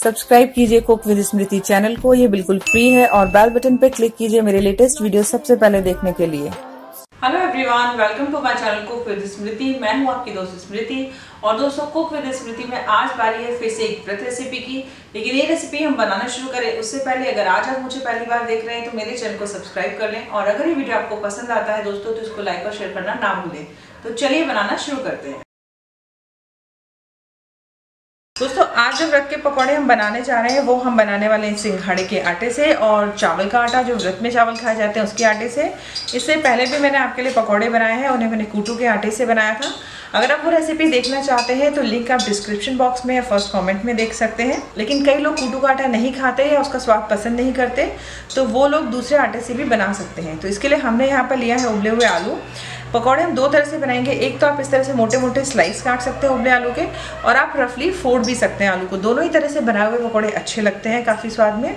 Subscribe कीजिए cook with Smriti channel को। ये बिल्कुल फ्री है और बेल बटन पे क्लिक कीजिए मेरे लेटेस्ट वीडियो सबसे पहले देखने के लिए। Hello everyone, welcome to my channel cook with Smriti. मैं हूँ आपकी दोस्त स्मृति। और दोस्तों, कुक विद स्मृति में आज बारी है फिर से एक व्रत रेसिपी की। लेकिन ये रेसिपी हम बनाना शुरू करें, उससे पहले अगर आज आप मुझे पहली बार देख रहे हैं तो मेरे चैनल को सब्सक्राइब कर लें। और अगर ये वीडियो आपको पसंद आता है दोस्तों तो इसको लाइक और शेयर करना ना भूलें। तो चलिए बनाना शुरू करते हैं। दोस्तों, आज जो व्रत के पकौड़े हम बनाने जा रहे हैं, वो हम बनाने वाले हैं सिंघाड़े के आटे से और चावल का आटा, जो व्रत में चावल खाए जाते हैं, उसके आटे से। इससे पहले भी मैंने आपके लिए पकौड़े बनाए हैं, उन्हें मैंने कूटू के आटे से बनाया था। अगर आप वो रेसिपी देखना चाहते हैं तो लिंक आप डिस्क्रिप्शन बॉक्स में या फ़र्स्ट कॉमेंट में देख सकते हैं। लेकिन कई लोग कूटू का आटा नहीं खाते या उसका स्वाद पसंद नहीं करते तो वो लोग दूसरे आटे से भी बना सकते हैं। तो इसके लिए हमने यहाँ पर लिया है उबले हुए आलू। पकौड़े हम दो तरह से बनाएँगे। एक तो आप इस तरह से मोटे मोटे स्लाइस काट सकते हैं उबले आलू के और आप रफली फोड़ भी सकते हैं आलू को। दोनों ही तरह से बनाए हुए पकौड़े अच्छे लगते हैं काफ़ी स्वाद में।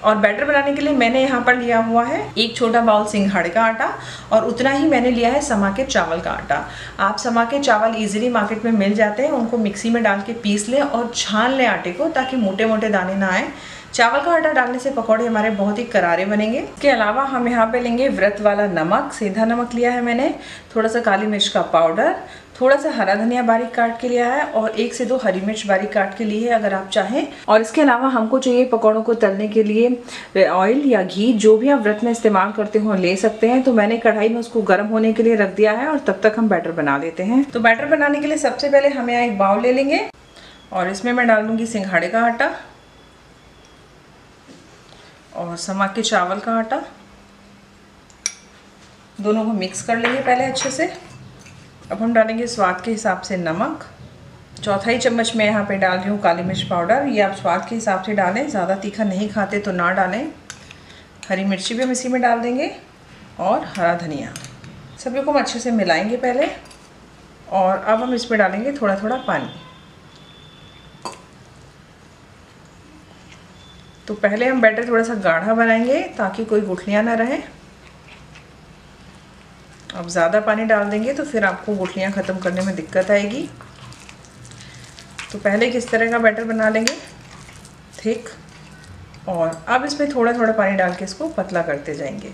और बैटर बनाने के लिए मैंने यहाँ पर लिया हुआ है एक छोटा बाउल सिंघाड़े का आटा और उतना ही मैंने लिया है समा के चावल का आटा। आप समा के चावल इजीली मार्केट में मिल जाते हैं। उनको मिक्सी में डाल के पीस लें और छान लें आटे को ताकि मोटे मोटे दाने ना आए। चावल का आटा डालने से पकौड़े हमारे बहुत ही करारे बनेंगे। इसके अलावा हम यहाँ पे लेंगे व्रत वाला नमक, सीधा नमक लिया है मैंने, थोड़ा सा काली मिर्च का पाउडर, थोड़ा सा हरा धनिया बारीक काट के लिया है और एक से दो हरी मिर्च बारीक काट के लिए है अगर आप चाहें। और इसके अलावा हमको चाहिए पकौड़ों को तलने के लिए ऑयल या घी, जो भी आप व्रत में इस्तेमाल करते हो ले सकते हैं। तो मैंने कढ़ाई में उसको गर्म होने के लिए रख दिया है और तब तक हम बैटर बना लेते हैं। तो बैटर बनाने के लिए सबसे पहले हम यहाँ एक बाउल ले लेंगे और इसमें मैं डाल दूँगी सिंघाड़े का आटा। और समा के चावल का आटा। दोनों को मिक्स कर लेंगे पहले अच्छे से। अब हम डालेंगे स्वाद के हिसाब से नमक। चौथाई चम्मच मैं यहाँ पे डाल रही हूँ काली मिर्च पाउडर। ये आप स्वाद के हिसाब से डालें, ज़्यादा तीखा नहीं खाते तो ना डालें। हरी मिर्ची भी हम इसी में डाल देंगे और हरा धनिया। सभी को हम अच्छे से मिलाएँगे पहले। और अब हम इसमें डालेंगे थोड़ा थोड़ा पानी। तो पहले हम बैटर थोड़ा सा गाढ़ा बनाएँगे ताकि कोई गुठलियाँ ना रहे। अब ज़्यादा पानी डाल देंगे तो फिर आपको गुठलियाँ ख़त्म करने में दिक्कत आएगी। तो पहले किस तरह का बैटर बना लेंगे? थिक। और अब इसमें थोड़ा थोड़ा पानी डाल के इसको पतला करते जाएँगे।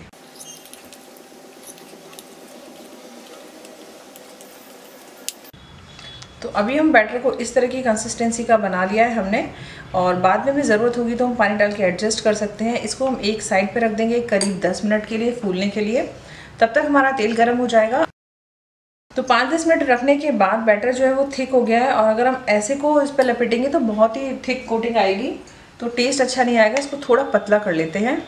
तो अभी हम बैटर को इस तरह की कंसिस्टेंसी का बना लिया है हमने, और बाद में भी ज़रूरत होगी तो हम पानी डाल के एडजस्ट कर सकते हैं। इसको हम एक साइड पे रख देंगे करीब 10 मिनट के लिए फूलने के लिए। तब तक हमारा तेल गर्म हो जाएगा। तो पाँच दस मिनट रखने के बाद बैटर जो है वो थिक हो गया है, और अगर हम ऐसे को इस पर लपेटेंगे तो बहुत ही थिक कोटिंग आएगी। तो टेस्ट अच्छा नहीं आएगा, इसको थोड़ा पतला कर लेते हैं।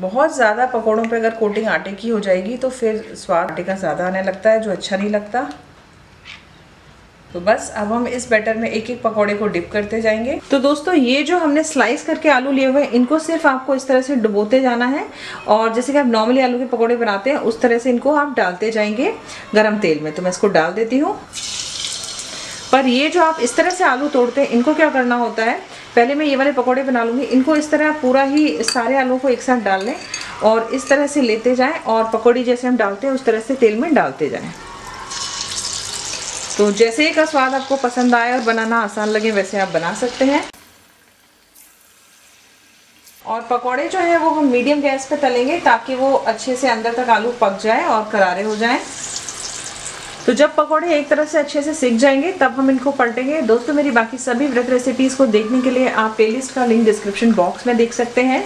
बहुत ज़्यादा पकौड़ों पे अगर कोटिंग आटे की हो जाएगी तो फिर स्वाद आटे का ज़्यादा आने लगता है, जो अच्छा नहीं लगता। तो बस, अब हम इस बैटर में एक एक पकौड़े को डिप करते जाएँगे। तो दोस्तों, ये जो हमने स्लाइस करके आलू लिए हुए हैं, इनको सिर्फ़ आपको इस तरह से डुबोते जाना है। और जैसे कि आप नॉर्मली आलू के पकौड़े बनाते हैं, उस तरह से इनको आप डालते जाएँगे गरम तेल में। तो मैं इसको डाल देती हूँ। पर ये जो आप इस तरह से आलू तोड़ते हैं, इनको क्या करना होता है? पहले मैं ये वाले पकौड़े बना लूँगी। इनको इस तरह आप पूरा ही सारे आलू को एक साथ डाल लें और इस तरह से लेते जाएँ और पकौड़ी जैसे हम डालते हैं, उस तरह से तेल में डालते जाएँ। तो जैसे का स्वाद आपको पसंद आए और बनाना आसान लगे, वैसे आप बना सकते हैं। और पकौड़े जो है, वो हम मीडियम गैस पे तलेंगे ताकि वो अच्छे से अंदर तक आलू पक जाए और करारे हो जाएँ। तो जब पकौड़े एक तरह से अच्छे से सीख जाएँगे, तब हम इनको पलटेंगे। दोस्तों, मेरी बाकी सभी व्रत रेसिपीज़ को देखने के लिए आप प्लेलिस्ट का लिंक डिस्क्रिप्शन बॉक्स में देख सकते हैं।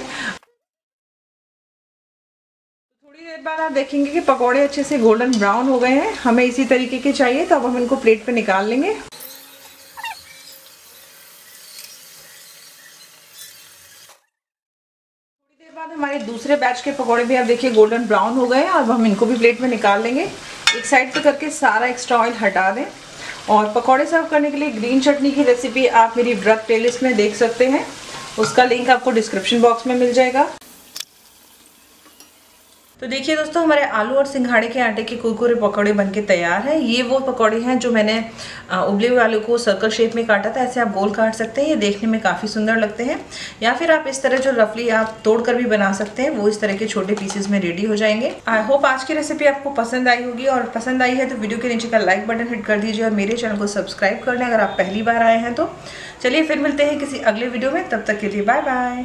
देर बाद आप देखेंगे कि पकौड़े अच्छे से गोल्डन ब्राउन हो गए हैं। हमें इसी तरीके के चाहिए तो अब हम इनको प्लेट पे निकाल लेंगे। थोड़ी देर बाद हमारे दूसरे बैच के पकौड़े भी आप देखिए गोल्डन ब्राउन हो गए हैं, अब हम इनको भी प्लेट में निकाल लेंगे। एक साइड पे करके सारा एक्स्ट्रा ऑयल हटा दें। और पकौड़े सर्व करने के लिए ग्रीन चटनी की रेसिपी आप मेरी व्रत प्लेलिस्ट में देख सकते हैं। उसका लिंक आपको डिस्क्रिप्शन बॉक्स में मिल जाएगा। तो देखिए दोस्तों, हमारे आलू और सिंघाड़े के आटे के कुरकुरे पकौड़े बनके तैयार हैं। ये वो पकौड़े हैं जो मैंने उबले हुए आलू को सर्कल शेप में काटा था। ऐसे आप गोल काट सकते हैं। ये देखने में काफ़ी सुंदर लगते हैं। या फिर आप इस तरह जो रफली आप तोड़ कर भी बना सकते हैं, वो इस तरह के छोटे पीसेज में रेडी हो जाएँगे। आई होप आज की रेसिपी आपको पसंद आई होगी। और पसंद आई है तो वीडियो के नीचे का लाइक बटन हिट कर दीजिए और मेरे चैनल को सब्सक्राइब कर लें अगर आप पहली बार आए हैं तो। चलिए फिर मिलते हैं किसी अगले वीडियो में। तब तक के लिए बाय बाय